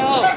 안녕하세요.